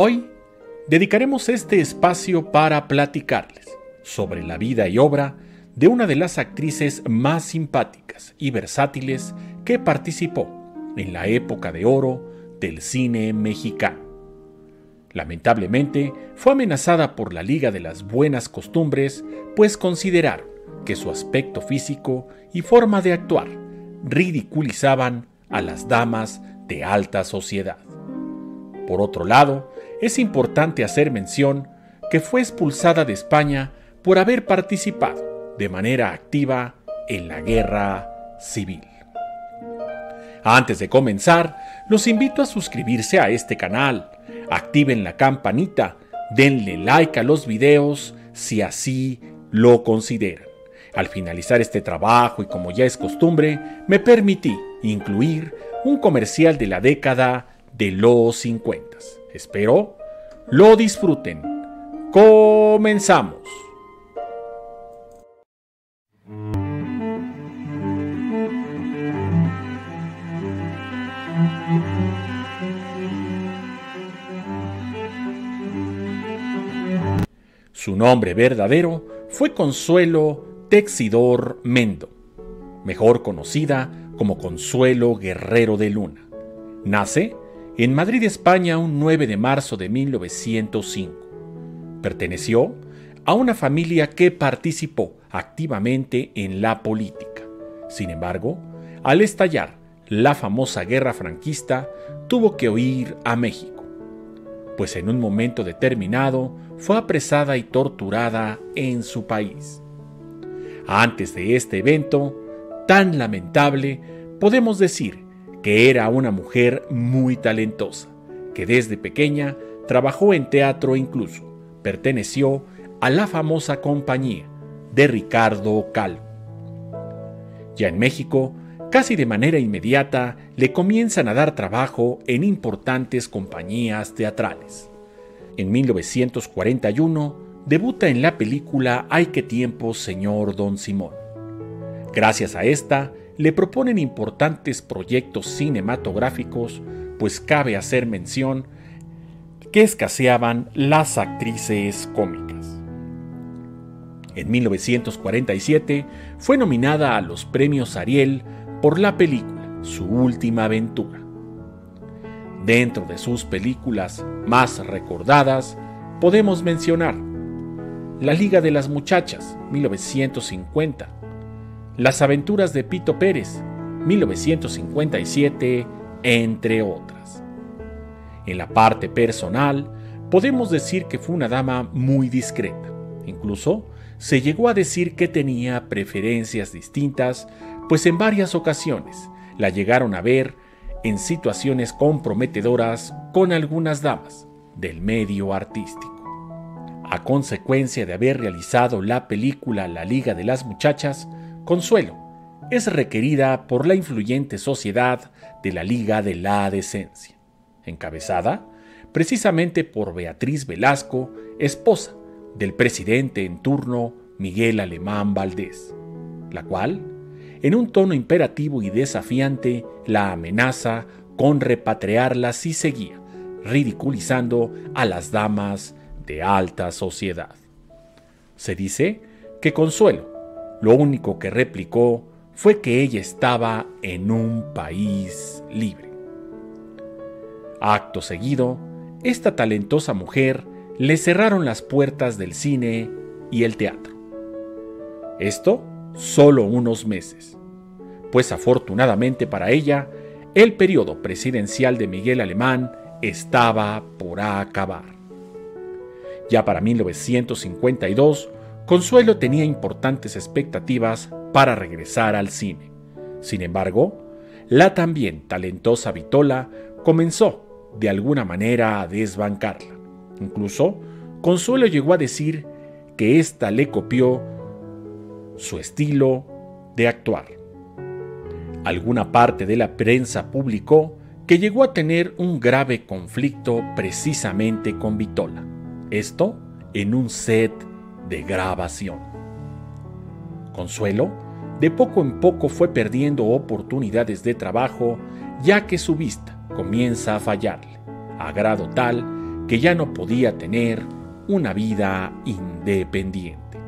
Hoy dedicaremos este espacio para platicarles sobre la vida y obra de una de las actrices más simpáticas y versátiles que participó en la época de oro del cine mexicano. Lamentablemente, fue amenazada por la Liga de las Buenas Costumbres, pues consideraron que su aspecto físico y forma de actuar ridiculizaban a las damas de alta sociedad. Por otro lado, es importante hacer mención que fue expulsada de España por haber participado de manera activa en la guerra civil. Antes de comenzar, los invito a suscribirse a este canal, activen la campanita, denle like a los videos si así lo consideran. Al finalizar este trabajo y como ya es costumbre, me permití incluir un comercial de la década de los 50. Espero lo disfruten. Comenzamos. Su nombre verdadero fue Consuelo Texidor Mendo, mejor conocida como Consuelo Guerrero de Luna. Nace en Madrid, España, un 9 de marzo de 1905. Perteneció a una familia que participó activamente en la política. Sin embargo, al estallar la famosa guerra franquista, tuvo que huir a México, pues en un momento determinado fue apresada y torturada en su país. Antes de este evento, tan lamentable, podemos decir que era una mujer muy talentosa, que desde pequeña trabajó en teatro incluso perteneció a la famosa compañía de Ricardo Calvo. Ya en México, casi de manera inmediata, le comienzan a dar trabajo en importantes compañías teatrales. En 1941 debuta en la película Hay que tiempo, señor Don Simón. Gracias a esta, le proponen importantes proyectos cinematográficos, pues cabe hacer mención que escaseaban las actrices cómicas. En 1947 fue nominada a los premios Ariel por la película Su última aventura. Dentro de sus películas más recordadas podemos mencionar La Liga de las Muchachas, 1950, Las aventuras de Pito Pérez, 1957, entre otras. En la parte personal, podemos decir que fue una dama muy discreta. Incluso se llegó a decir que tenía preferencias distintas, pues en varias ocasiones la llegaron a ver en situaciones comprometedoras con algunas damas del medio artístico. A consecuencia de haber realizado la película La Liga de las Muchachas, Consuelo es requerida por la influyente sociedad de la Liga de la Decencia, encabezada precisamente por Beatriz Velasco, esposa del presidente en turno Miguel Alemán Valdés, la cual en un tono imperativo y desafiante, la amenaza con repatriarla si seguía, ridiculizando a las damas de alta sociedad. Se dice que Consuelo lo único que replicó fue que ella estaba en un país libre. Acto seguido, esta talentosa mujer le cerraron las puertas del cine y el teatro. Esto solo unos meses, pues afortunadamente para ella, el periodo presidencial de Miguel Alemán estaba por acabar. Ya para 1952, Consuelo tenía importantes expectativas para regresar al cine. Sin embargo, la también talentosa Vitola comenzó de alguna manera a desbancarla. Incluso, Consuelo llegó a decir que ésta le copió su estilo de actuar. Alguna parte de la prensa publicó que llegó a tener un grave conflicto precisamente con Vitola. Esto en un set de grabación. Consuelo, de poco en poco fue perdiendo oportunidades de trabajo ya que su vista comienza a fallarle, a grado tal que ya no podía tener una vida independiente.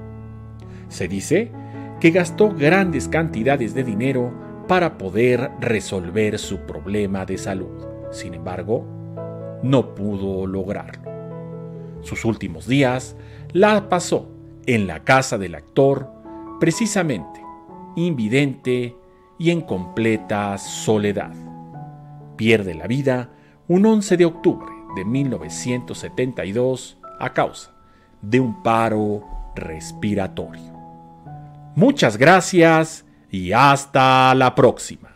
Se dice que gastó grandes cantidades de dinero para poder resolver su problema de salud. Sin embargo, no pudo lograrlo. Sus últimos días la pasó en la casa del actor, precisamente invidente y en completa soledad. Pierde la vida un 11 de octubre de 1972 a causa de un paro respiratorio. Muchas gracias y hasta la próxima.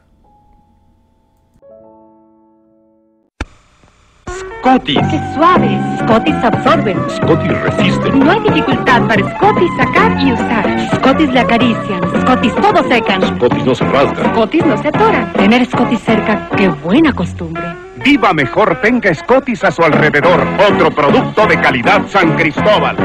Scotty. ¡Qué suave! Scotties absorben. Scotty resiste. No hay dificultad para Scotties sacar y usar. Scotties le acarician. Scotties todo secan. Scotty no se rasga. Scotties no se atoran. Tener Scotties cerca, qué buena costumbre. Viva mejor tenga Scotties a su alrededor. Otro producto de calidad San Cristóbal.